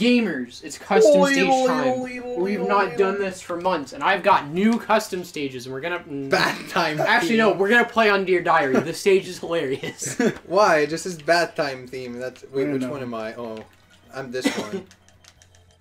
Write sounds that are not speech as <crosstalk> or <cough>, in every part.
Gamers, it's custom Oy, stage oy, time. oy, oy, We've oy, not oy. done this for months, and I've got new custom stages, and we're gonna. <laughs> Bath time. Actually, no, we're gonna play on Dear Diary. The <laughs> stage is hilarious. <laughs> Why? Just says bath time theme. That's wait. Which know. one am I? Oh, I'm this one.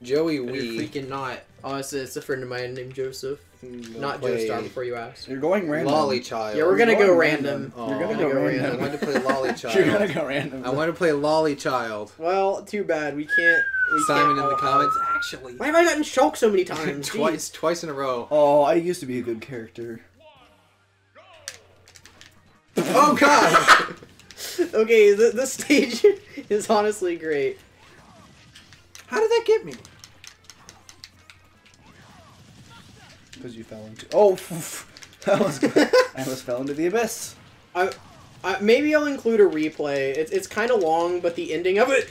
Joey And you're Wee. freaking not. Oh, it's, it's a friend of mine named Joseph. We'll Not play Joestar before you ask. You're going random. Lolly Child. Yeah, we're gonna going go random. random. You're gonna Gonna <laughs> go go random. I wanted to play Lolly Child. You're gonna go random. I want to play Lolly Child. Well, too bad. We can't. We Simon can't in the oh, comments. Actually, Why have I gotten choked so many times? <laughs> twice, twice in a row. Oh, I used to be a good character. Oh <laughs> God! Okay, the, the stage is honestly great. How did that get me? Because you fell into. Oh, <laughs> that was good. I almost fell into the abyss. I, I maybe I'll include a replay. It's it's kind of long, but the ending of it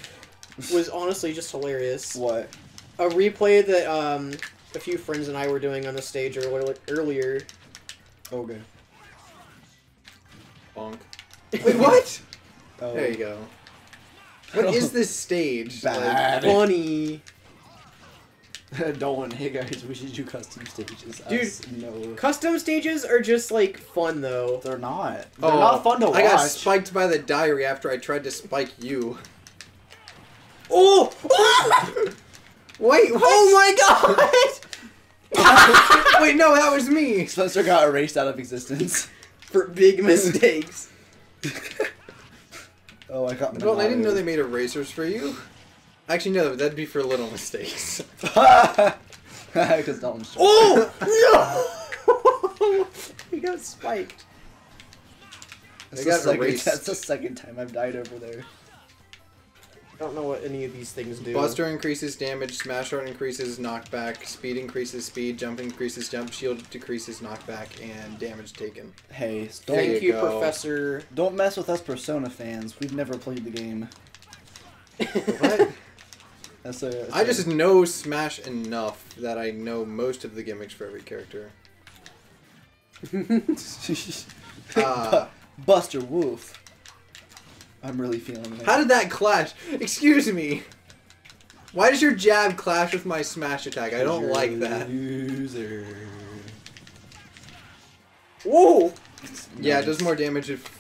was <laughs> honestly just hilarious. What? A replay that um a few friends and I were doing on the stage earlier. earlier. Okay. Bonk. <laughs> Wait, what? Oh. There you go. What is this stage? Bad. Funny. <laughs> Dolan, hey guys, we should do custom stages. Dude. Us, no. Custom stages are just like fun though. They're not. They're Oh, not fun to watch. I got spiked by the diary after I tried to spike you. Oh! <laughs> Wait, oh my god! <laughs> Wait, no, that was me. Spencer got erased out of existence. For big mistakes. Oh, I got. Well, I didn't know they made erasers for you. Actually, no, that'd be for little mistakes. <laughs> <laughs> Because Dalton's. Oh no! <laughs> he got spiked. That's, They the second, that's the second time I've died over there. I don't know what any of these things do. Buster increases damage, smash art increases knockback, speed increases speed, jump increases jump, shield decreases knockback, and damage taken. Hey, don't Thank you you. Professor. don't mess with us Persona fans. We've never played the game. What? That's a. that's I a- just know Smash enough that I know most of the gimmicks for every character. <laughs> Ah. Buster Wolf. I'm really feeling it. How did that clash? Excuse me. Why does your jab clash with my smash attack? I don't like that. Loser. Whoa! Yeah, it does more damage if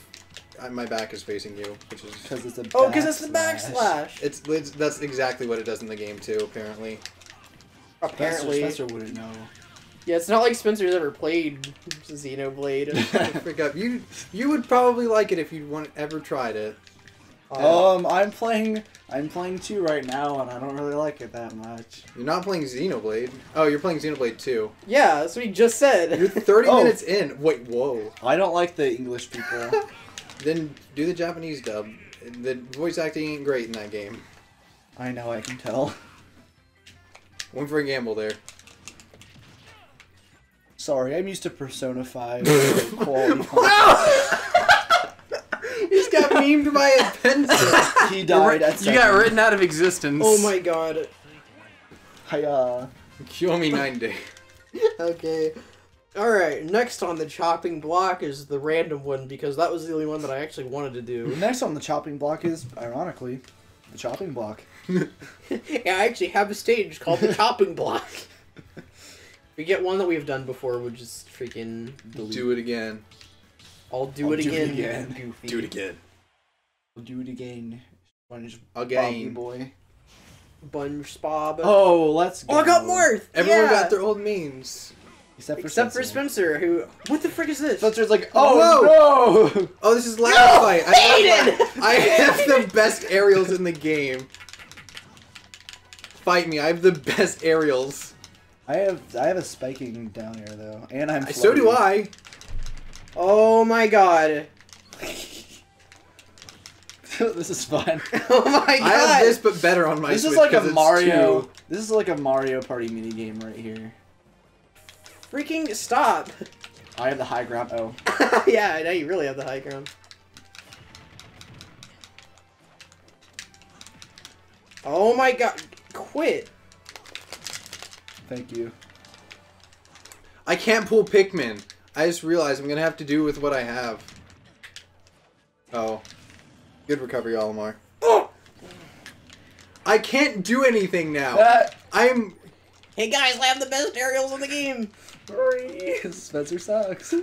uh, my back is facing you, which is Because it's a. Oh, because it's the backslash. backslash. it's, it's that's exactly what it does in the game too. Apparently, Apparently. Spencer, Spencer wouldn't know. Yeah, it's not like Spencer's ever played Xenoblade. <laughs> Frick up. You you would probably like it if you want ever tried it. Um, I'm playing. I'm playing two right now, and I don't really like it that much. You're not playing Xenoblade. Oh, you're playing Xenoblade 2. yeah, that's what he just said. You're 30 <laughs> Oh. minutes in. Wait, whoa. I don't like the English people. <laughs> Then do the Japanese dub. The voice acting ain't great in that game. I know, I can tell. <laughs> One for a gamble there. Sorry, I'm used to Persona 5 <laughs> quality <laughs> content. He's got memed by a pencil. He died at you got second. written out of existence. oh my god. Hiya. uh, Kiyomi 9 day. Okay. Alright, next on the chopping block is the random one because that was the only one that I actually wanted to do. next on the chopping block is, ironically, the chopping block. <laughs> yeah, I actually have a stage called the <laughs> chopping block. We get one that we've done before, which is freaking. Do it again. I'll do, I'll it, do it again, again. <laughs> Goofy. Do it again. We'll do it again. Sponge Again. boy. SpongeBob. Oh, let's go. Oh, I got Marth! Everyone yeah! got their old memes. Except for Except for Spencer. Spencer, who. What the frick is this? Spencer's like, oh no! Oh, this is last No, fight. I have, Aiden! I have the best aerials in the game. Fight me. I have the best aerials. I have I have a spiking down air though, and I'm. So do. I. Oh my god. <laughs> this is fun. <laughs> Oh my god. I have this, but better on my this Switch. is like a Mario. two. This is like a Mario Party mini game right here. Freaking stop. I have the high ground. Oh, <laughs> yeah, I know you really have the high ground. Oh my god. Quit. thank you. I can't pull Pikmin. I just realized I'm gonna have to do with what I have. Oh. Good recovery, Olimar. Oh! I can't do anything now. I'm. Hey guys, I have the best aerials in the game. Hurry. <laughs> Spencer sucks.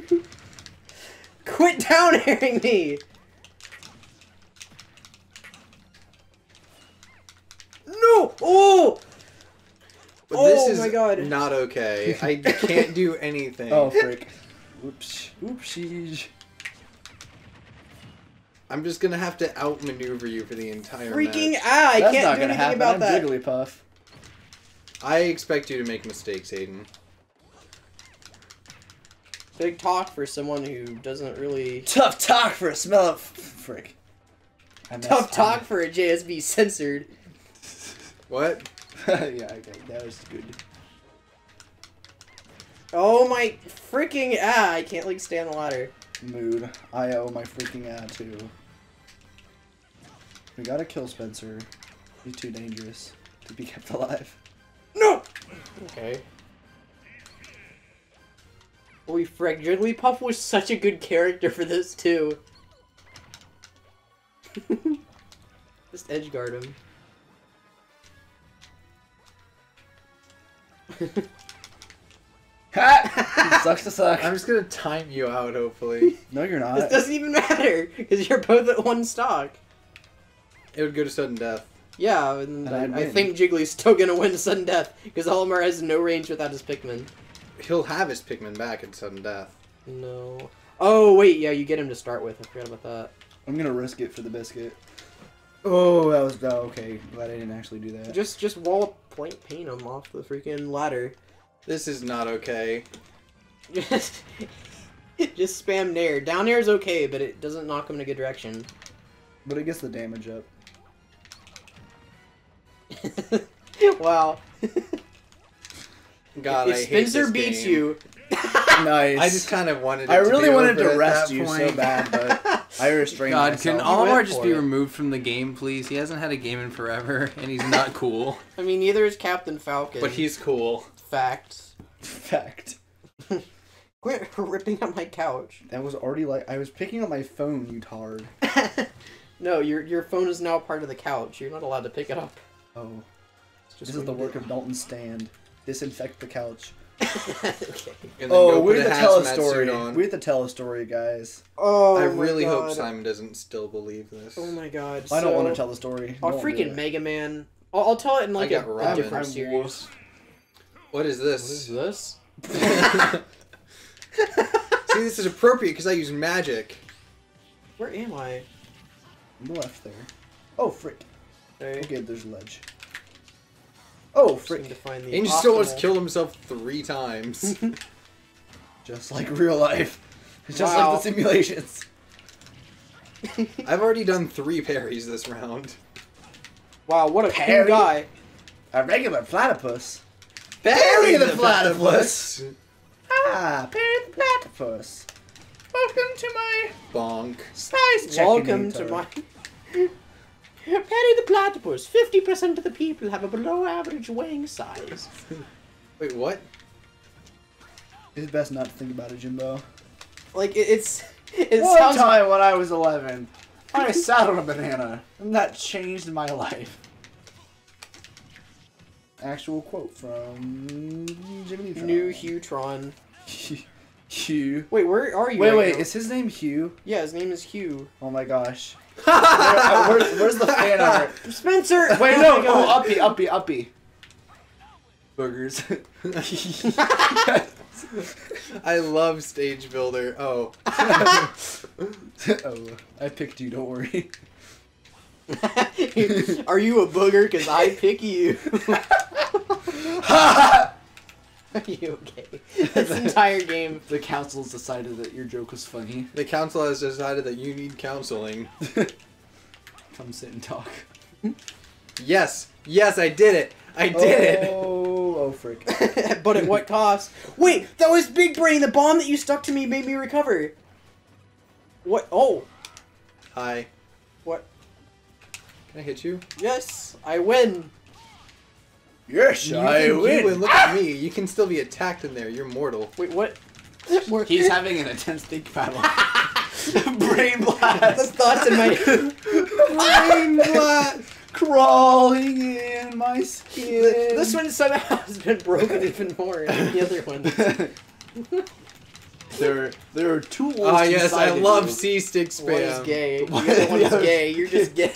<laughs> Quit down airing me. No! Oh! But Oh this is my God. not okay. I <laughs> can't do anything. Oh frick. Oops. Oopsies. I'm just gonna have to outmaneuver you for the entire Freaking match. ah! I That's can't not do gonna anything happen. about I'm that. Jigglypuff. I expect you to make mistakes, Aiden. Big talk for someone who doesn't really. Tough talk for a smell of frick. I Tough talk for a JSB censored. What? <laughs> yeah, okay, that was good. Oh my freaking ah! I can't like stand the ladder. Mood. I owe my freaking attitude. We gotta kill Spencer. He's too dangerous to be kept <laughs> alive. No. Okay. Holy frick! Jigglypuff was such a good character for this too. <laughs> Just edge guard him. <laughs> Ha! Sucks to suck. I'm just gonna time you out, hopefully. <laughs> No, you're not. This not. doesn't even matter because you're both at one stock. it would go to sudden death. Yeah, and And I'd I, I think Jiggly's still gonna win sudden death because Olimar has no range without his Pikmin. He'll have his Pikmin back at sudden death. No. Oh wait, yeah, you get him to start with. I forgot about that. I'm gonna risk it for the biscuit. Oh, that was oh, okay. Glad I didn't actually do that. Just just wall point paint him off the freaking ladder. This is not okay. Just <laughs> just spam nair. Down air is okay, but it doesn't knock him in a good direction. But it gets the damage up. <laughs> wow. <laughs> God, if I hate Spencer this beats game. you, <laughs> Nice. I just kind of wanted. It I to really be wanted over to at rest that you so bad, but <laughs> I restrained God, can myself. went Olimar just be it. removed from the game, please? He hasn't had a game in forever, <laughs> and he's not cool. I mean, neither is Captain Falcon. But he's cool. fact. Fact. Quit ripping up my couch. That was already like I was picking up my phone, you tard. no, your your phone is now part of the couch. You're not allowed to pick it up. Oh, It's this is the what you work of Dalton Stand. Disinfect the couch. <laughs> okay. Oh, we put have to tell a story. on. We have to tell a story, guys. Oh, I my really hope Simon doesn't still believe this. Oh my god. I don't want to tell the story. Oh, Don't freaking. Mega Man. I'll, I'll tell it in like I a, got a different I'm series. What is What is this? this? <laughs> See, this is appropriate because I use magic. Where am I? On the left there. Oh, frick. Sorry. Okay, there's a ledge. Oh, Just frick. to find the Angel still has optimal- killed himself three times. <laughs> Just like real life. It's just Wow. like the simulations. <laughs> I've already done three parries this round. Wow, what a Parry. cool guy. A regular platypus. Parry the platypus. Ah, Perry the platypus. Welcome to my Bonk. size checking Welcome to my. <laughs> Patty the platypus. Fifty percent of the people have a below average weighing size. Wait, what? It's best not to think about it, Jimbo. Like it, it's. It One sounds. time when I was 11, I <laughs> sat on a banana, and that changed my life. Actual quote from Jimmy Neutron. New Hughtron. <laughs> Hugh. Wait, where are you? Wait, right wait, now? is his name Hugh? Yeah, his name is Hugh. Oh my gosh. Where- uh, where's, where's the fan art? Spencer. Wait, <laughs> Oh no, my no, uppy, uppy, uppy. Boogers. <laughs> I love Stage Builder. Oh. <laughs> oh, I picked you, don't worry. Are you a booger? Cause I pick you. Are <laughs> you okay? <laughs> This entire game. The council's decided that your joke was funny. The council has decided that you need counseling. <laughs> Come sit and talk. Yes! Yes, I did it! I did it! Oh, oh, frick. but at what cost? Wait, that was Big Brain. The bomb that you stuck to me made me recover. What? Oh, Hi. what? Can I hit you? Yes, I win. Yes, you I can, win. You win. Look at me. You can still be attacked in there. You're mortal. Wait, what? Where- He's having an intense think battle. <laughs> Brain blast. the blast. thoughts in my. Brain <laughs> blast! crawling in my skin. This one somehow has been broken even more than the other one. <laughs> there, there are two wolves. Ah, yes, I love you. C stick One is spam. gay. The other one is gay. You're just gay.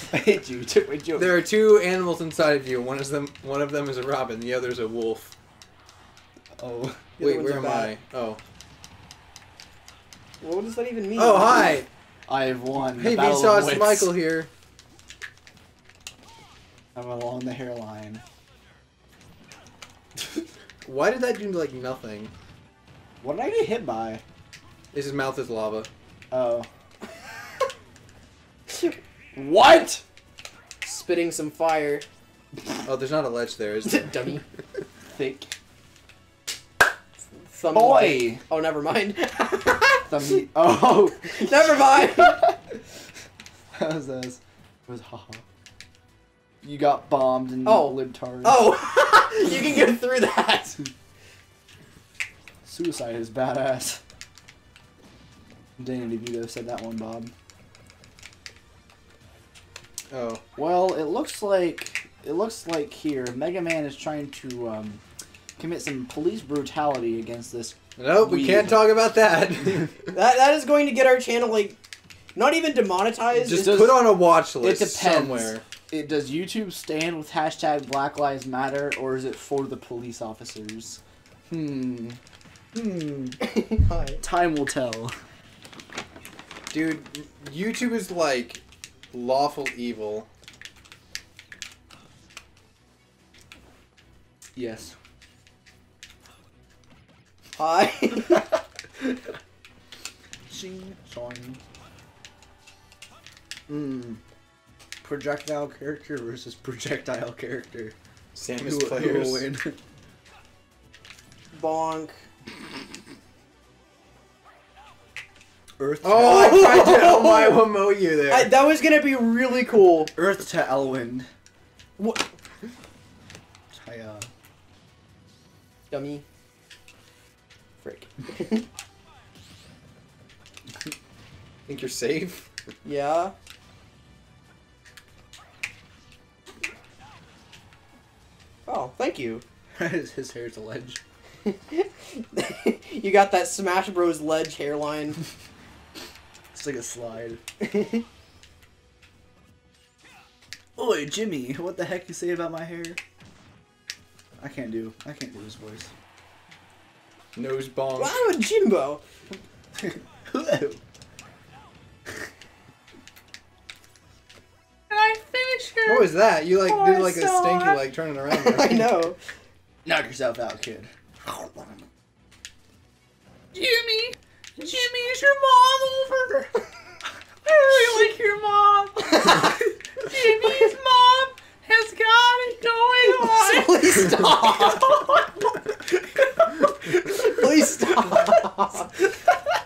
<laughs> I hate you. You took my joke. There are two animals inside of you. One is them. One of them is a robin. The other is a wolf. Oh, The Wait, where am a I? bat. Oh. what does that even mean? Oh, hi. <laughs> I have won. Hey, battle of Vsauce. Michael here. I'm along the hairline. <laughs> Why did that do like nothing? What did I get hit by? His mouth is lava. Oh. What? Spitting some fire. Oh, there's not a ledge there, is there? <laughs> Dummy. Thick Thumb. boy. Oh, never mind. <laughs> Thumb- <laughs> oh. never mind. How was this? It was haha. You got bombed and Oh. libtard. Oh, you can get through that. Suicide is badass. Danny DeVito said that one, Bob. Oh. Well, it looks like it looks like here Mega Man is trying to um, commit some police brutality against this. Nope, we can't talk about that. <laughs> <laughs> That that is going to get our channel like, not even demonetized. Just does- put on a watch It list depends. somewhere. It does YouTube stand with hashtag Black Lives Matter or is it for the police officers? Hmm. Hmm. <laughs> Time will tell. Dude, YouTube is like lawful evil. Yes. Hi. <laughs> Shing shong. Hmm. Projectile character versus projectile character. Samus Who, who players. will win? <laughs> Bonk. Earth. Oh, I tried to Elmo Mo you there. I, that was gonna be really cool. Earth to Elwind. What? Hiya. Uh, Dummy. Frick. <laughs> Think you're safe? yeah. Oh, thank you. <laughs> his hair's a ledge. <laughs> you got that Smash Bros. ledge hairline. It's like a slide. <laughs> Oi, Jimmy, what the heck you say about my hair? I can't do. I can't do his voice. Nose bong. Well, I'm a Jimbo. <laughs> Hello. I finished her. What was that? You like Oh, did I like a stinky it. like turning around. <laughs> there. I know. Knock yourself out, kid. Jimmy, Jimmy, is your mom over? I really like your mom. Jimmy's mom has got it going on. Please stop. Please stop.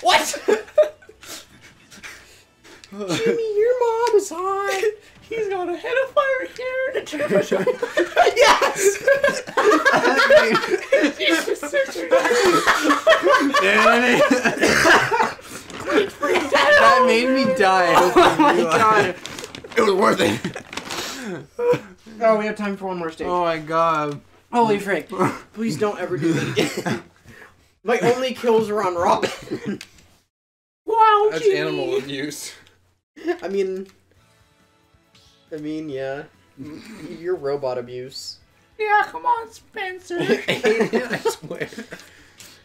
what? Jimmy, your mom is hot. He's got a head of fire here and a turbo yes. She's that made me die. Oh my god. It was worth it. Oh, we have time for one more stage. Oh my god. Holy frick. Please don't ever do that again. <laughs> My only kills are on Robin. Wow, That's Jimmy. animal abuse. I mean, I mean, yeah. You're robot abuse. Yeah, come on, Spencer. <laughs> I swear.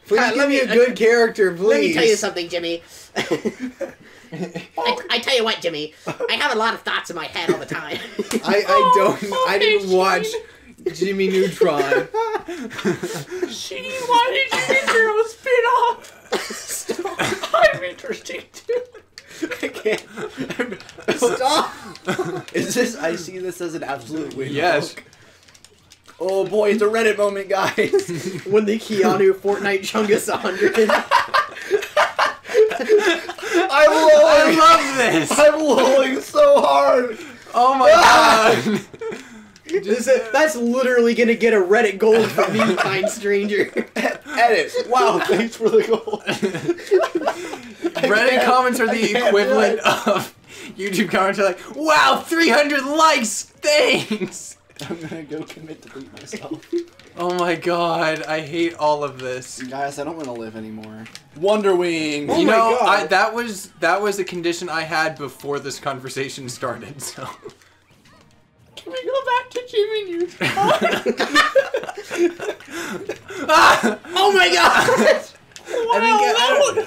Please Uh, give let me me- a good character, please. Let me tell you something, Jimmy. <laughs> I, I tell you what, Jimmy. I have a lot of thoughts in my head all the time. I, I oh, don't. Oh, I didn't okay, watch Jimmy Neutron. She wanted you to do a spin-off. I'm interested too. I can't. Stop! Is this? I see this as an absolute win. Yes. Oh, oh boy, it's a Reddit moment, guys. <laughs> when the Keanu Fortnite Chungus 100. <laughs> I'm I love this. I'm lolling so hard. Oh my god. <laughs> Is- that's literally gonna get a Reddit gold from me, <laughs> kind stranger. Edit. Wow, <laughs> thanks for the goal. Reddit comments are the equivalent of YouTube comments are like, "Wow, 300 likes, thanks." I'm gonna go commit to beat myself. <laughs> Oh my god, I hate all of this. Guys, I don't want to live anymore. Wonder Wing. Oh you my know, God. I, that was that was a condition I had before this conversation started. <laughs> So Can we go back to Jimmy Neutron? ah! Oh my god! <laughs> I think I- that would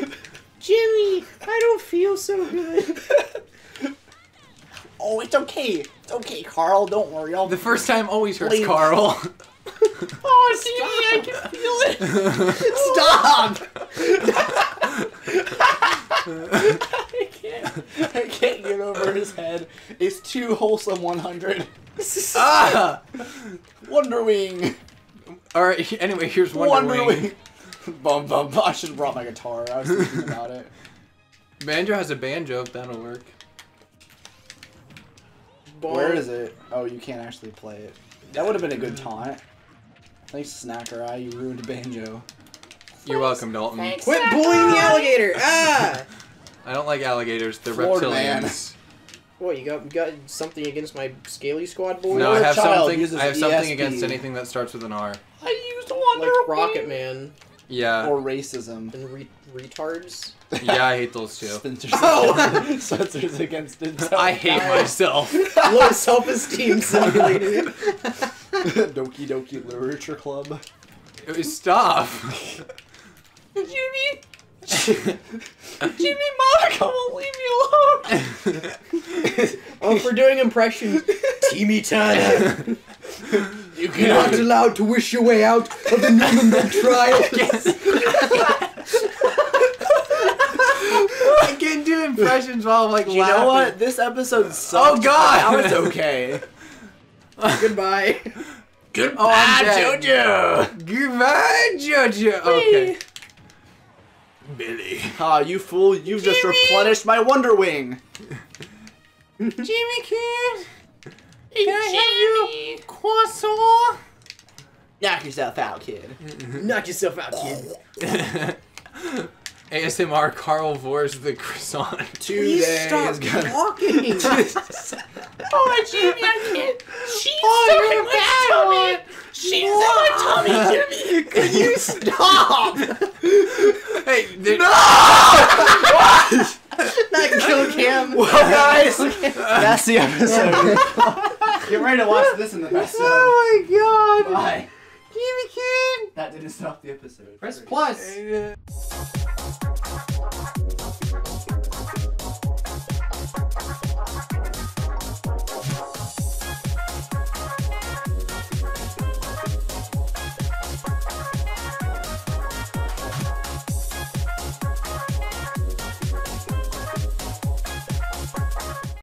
hurt. Jimmy, I don't feel so good. Oh, it's okay. It's Carl. Don't worry. I'll the first time always hurts, Please. Carl. <laughs> Oh, Jimmy, I can feel it. Stop! I can't. <laughs> I can't get over his head. It's too wholesome. 100. <laughs> ah! Wonder Wing. All right. Anyway, here's Wonder, Wing. bum, bum, bum. I should have brought my guitar. I was thinking about it. Banjo has a banjo. If that'll work. Where is it? Oh, you can't actually play it. That would have been a good taunt. Thanks, Snacker Eye. You ruined banjo. You're welcome, Dalton. Thanks. Quit bullying the alligator! Ah! <laughs> I don't like alligators. They're Florida man. reptilians. What, you got you got something against my Scaly Squad boy? No, I have something. I have something ESP. against anything that starts with an R. I used Wonder Like Wing. Rocket Man Yeah. Or racism. and re- retards. yeah, I hate those too. Spencer's, <laughs> Oh! <laughs> Spencer's against himself. I hate myself. <laughs> Low self-esteem simulator. Doki Doki Literature Club. It was Stop. Jimmy. Jimmy, Monika won't leave me alone. <laughs> oh, for doing impressions, Timmy Turner. You You're not allowed to wish your way out of the Nuremberg trial. <laughs> I can't do impressions while I'm like You know what? This episode oh, sucked. Oh, God! Now it's okay. Goodbye. Oh, Jojo! Goodbye, Jojo. Okay. Billy. Ah, you fool! You've just replenished my Wonder Wing. Jimmy kid. Can I have you croissant? Knock yourself out, kid. Knock yourself out, kid. <laughs> ASMR Carl Vors the croissant. Please Today stop is gonna. <laughs> talking. <laughs> Oh, Jimmy, I can't. She's oh, in my tummy. She's in my tummy, <laughs> Jimmy. Could you stop? Hey, there- <laughs> That kill cam. Well, guys, that's the episode. <laughs> Get ready to watch this in the best. Oh my god. Bye. Jimmy kid. That didn't stop the episode. Press plus. Uh,